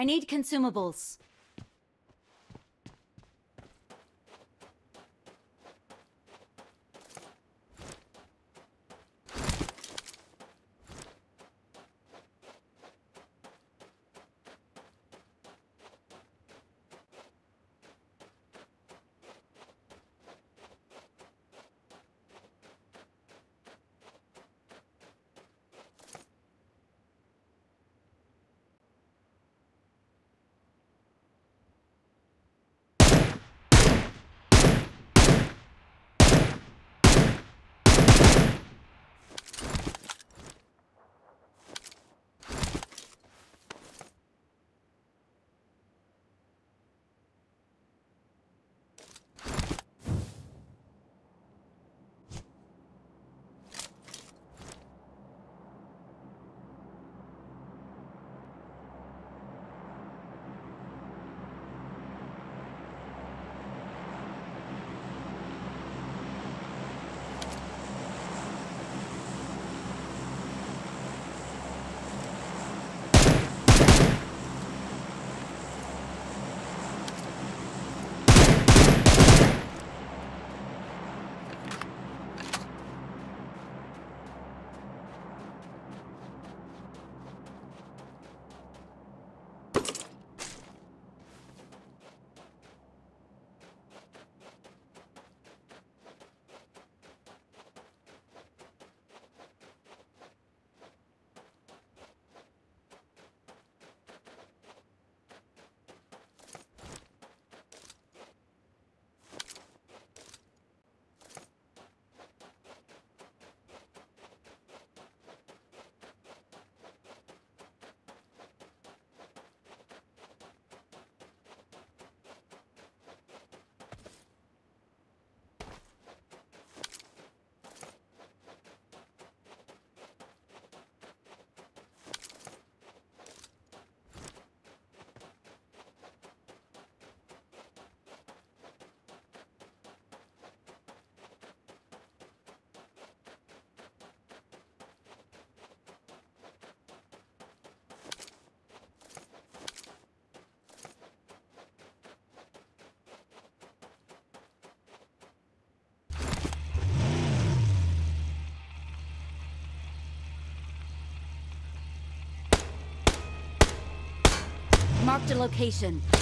I need consumables. Marked a location.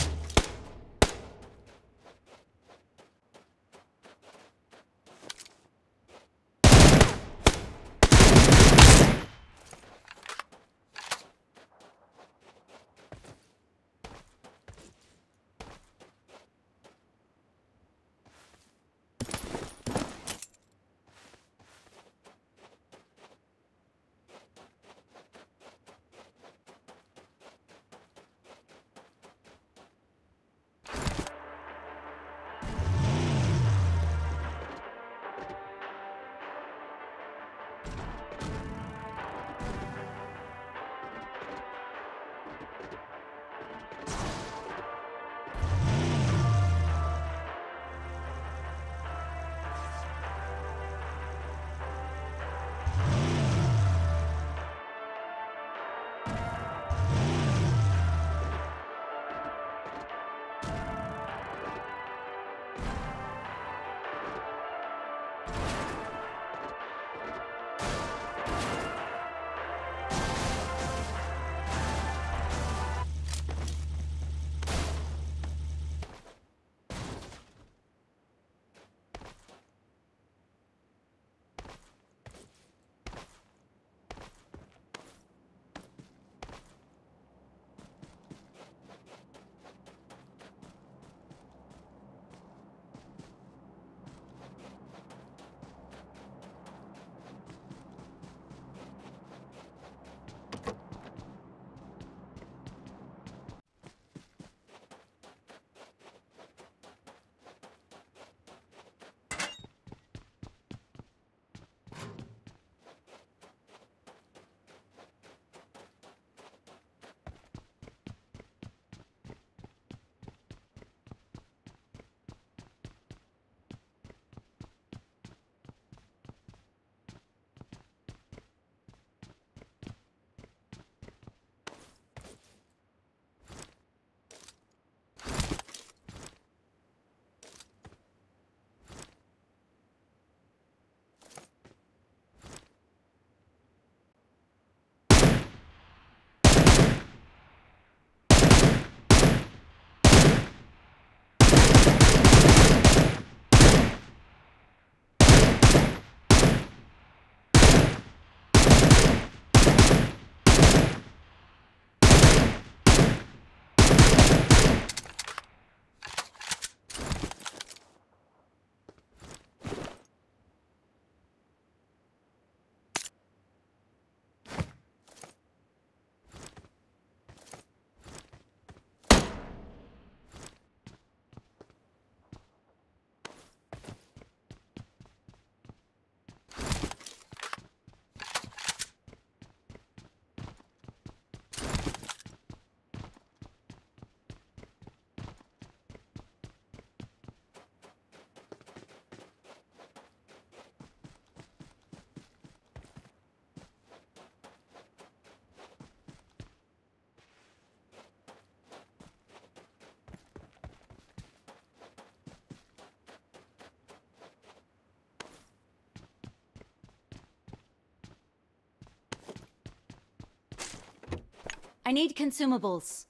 I need consumables.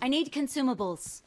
I need consumables.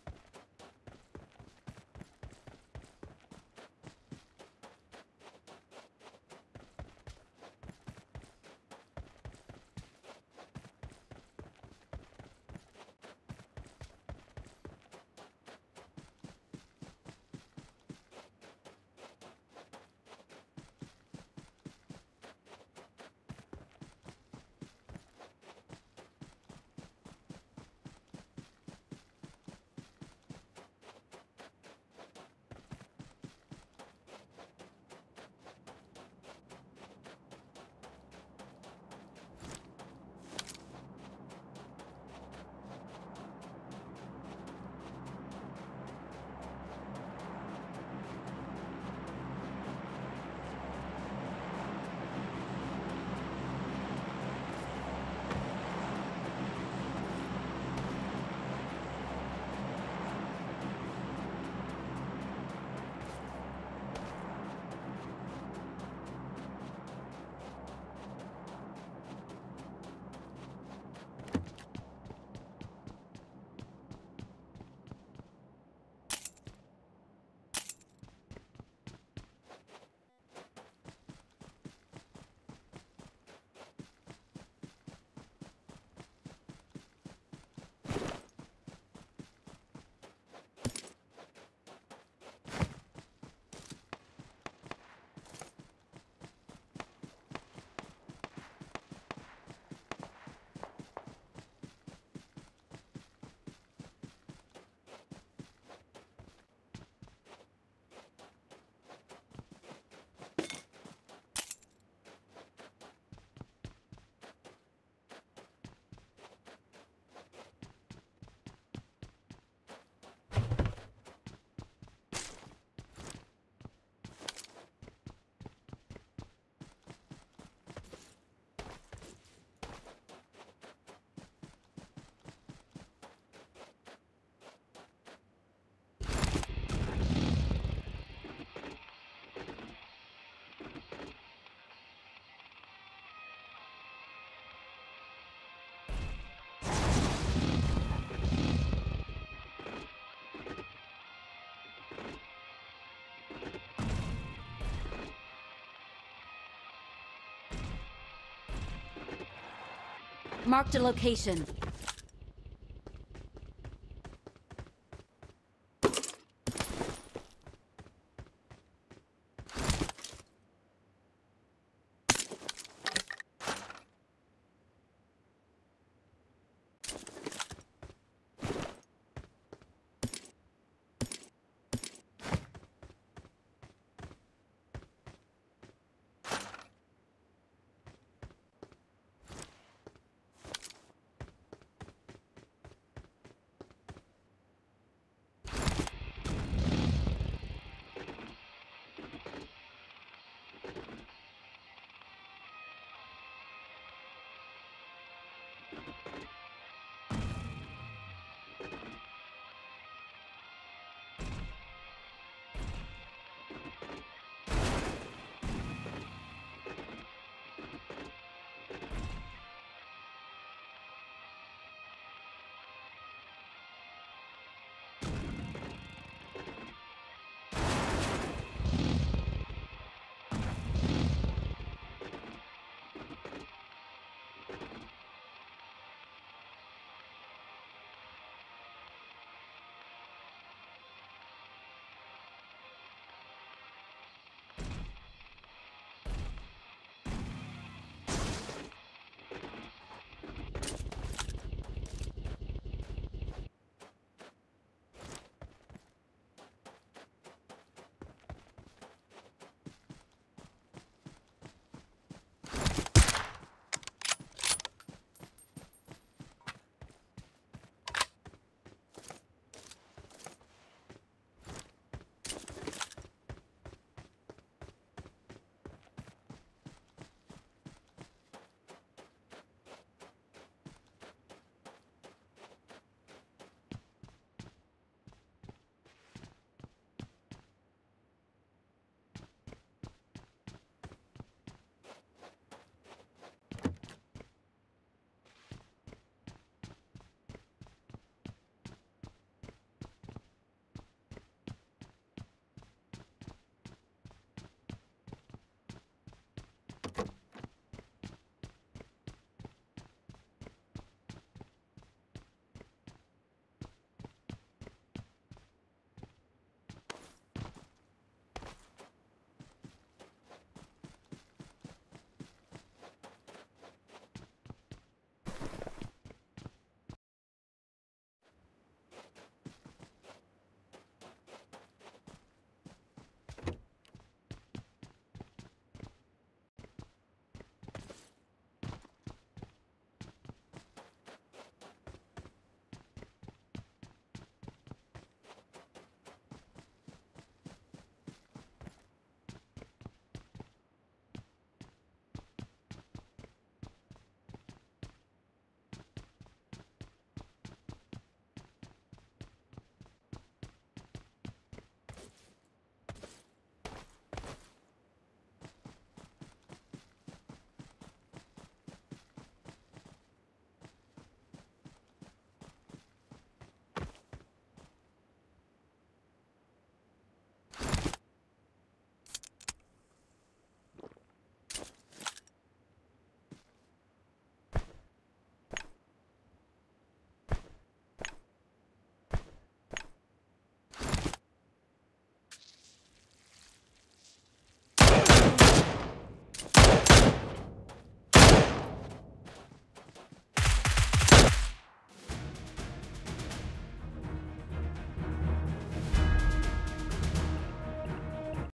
Marked a location.